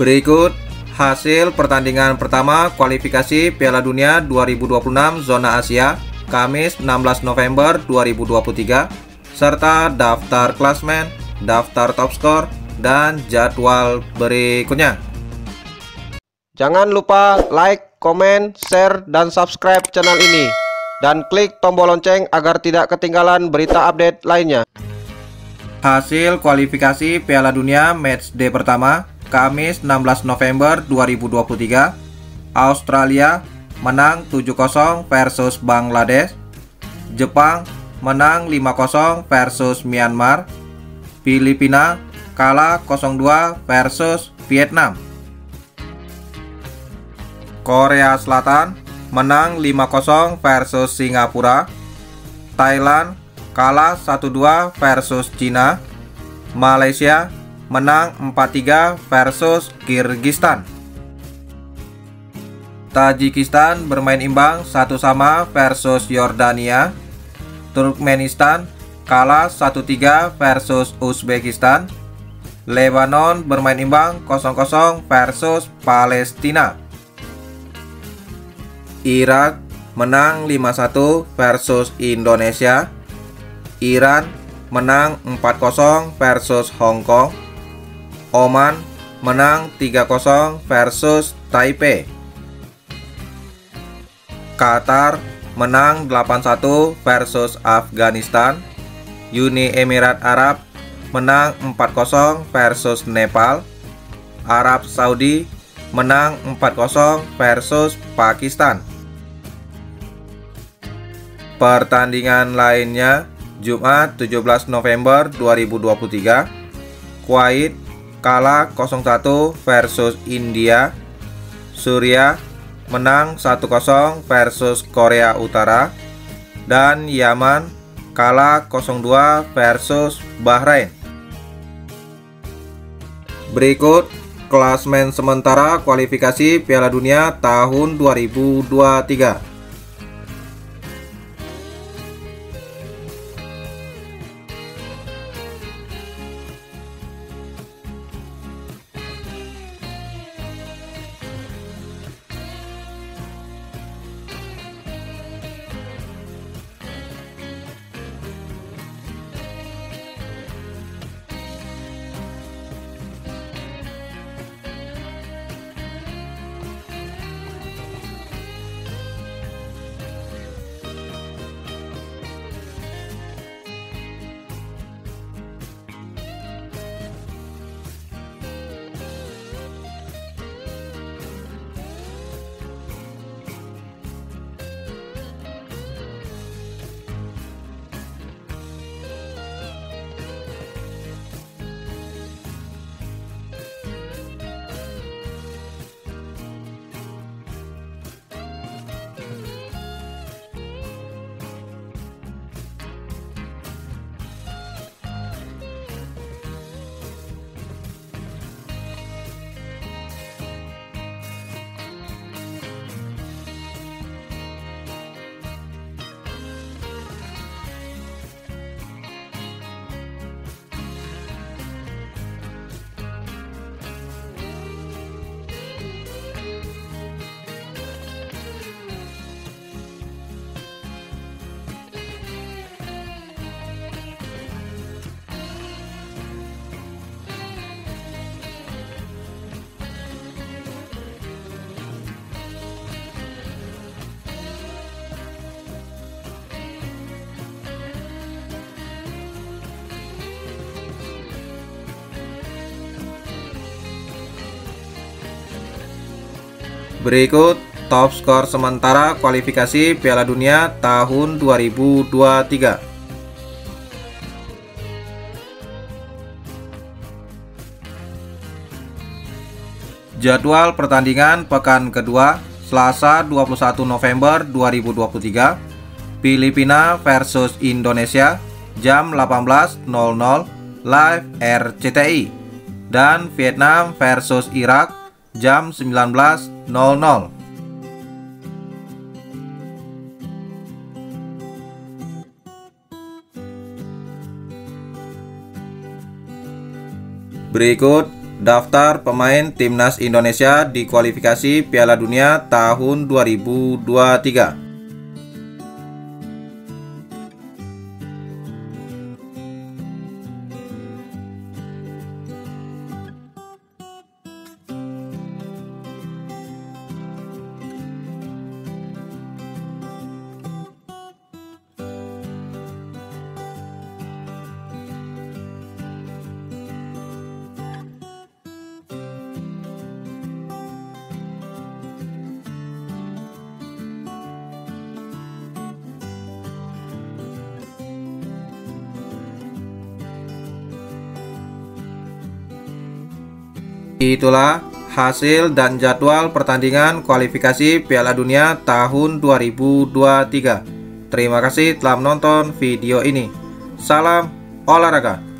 Berikut hasil pertandingan pertama kualifikasi Piala Dunia 2026 zona Asia Kamis 16 November 2023 serta daftar klasmen, daftar top skor, dan jadwal berikutnya. Jangan lupa like, komen, share, dan subscribe channel ini dan klik tombol lonceng agar tidak ketinggalan berita update lainnya. Hasil kualifikasi Piala Dunia Matchday pertama Kamis 16 November 2023 Australia menang 7-0 versus Bangladesh Jepang menang 5-0 versus Myanmar Filipina kalah 0-2 versus Vietnam. Korea Selatan menang 5-0 versus Singapura Thailand kalah 1-2 versus Cina Malaysia menang 4-3 versus Kyrgyzstan. Tajikistan bermain imbang satu sama versus Yordania. Turkmenistan kalah 1-3 versus Uzbekistan. Lebanon bermain imbang 0-0 versus Palestina. Irak menang 5-1 versus Indonesia. Iran menang 4-0 versus Hong Kong. Oman menang 3-0 versus Taipei. Qatar menang 8-1 versus Afghanistan. Uni Emirat Arab menang 4-0 versus Nepal. Arab Saudi menang 4-0 versus Pakistan. Pertandingan lainnya Jumat 17 November 2023 Kuwait kalah 0-1 versus India. Suria menang 1-0 versus Korea Utara dan Yaman kalah 0-2 versus Bahrain. Berikut klasmen sementara kualifikasi Piala Dunia tahun 2023. Berikut top skor sementara kualifikasi Piala Dunia tahun 2023. Jadwal pertandingan pekan kedua Selasa 21 November 2023 Filipina versus Indonesia jam 18.00 live RCTI dan Vietnam versus Irak jam 19.00. Berikut daftar pemain timnas Indonesia di kualifikasi Piala Dunia tahun 2023. Itulah hasil dan jadwal pertandingan kualifikasi Piala Dunia tahun 2023. Terima kasih telah menonton video ini. Salam olahraga.